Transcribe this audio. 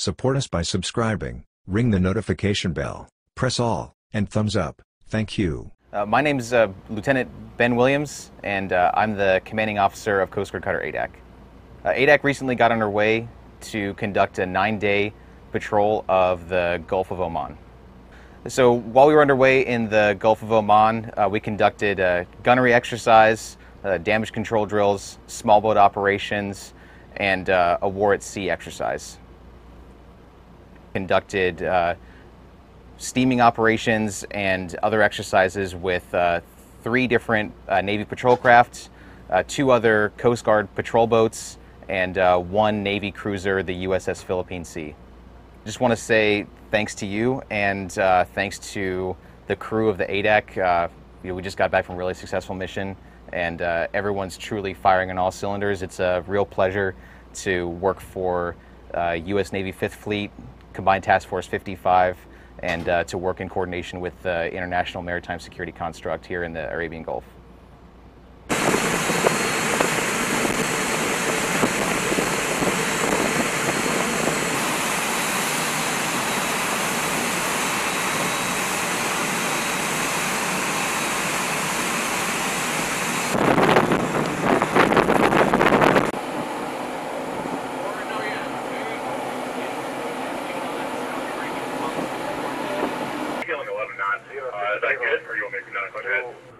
Support us by subscribing, ring the notification bell, press all, and thumbs up. Thank you. Uh, my name is uh, Lieutenant Ben Williams, and uh, I'm the commanding officer of Coast Guard Cutter Adak. Uh, Adak recently got underway to conduct a nine day patrol of the Gulf of Oman. So while we were underway in the Gulf of Oman, uh, we conducted a gunnery exercise, uh, damage control drills, small boat operations, and uh, a war at sea exercise. Conducted uh, steaming operations and other exercises with uh, three different uh, Navy patrol crafts, uh, two other Coast Guard patrol boats, and uh, one Navy cruiser, the USS Philippine Sea. Just want to say thanks to you and uh, thanks to the crew of the Adak. Uh, you know, we just got back from a really successful mission and everyone's truly firing on all cylinders. It's a real pleasure to work for U.S. Navy Fifth Fleet, Combined Task Force 55, and uh, to work in coordination with the international maritime security construct here in the Arabian Gulf. that good, or you want me to knock on head?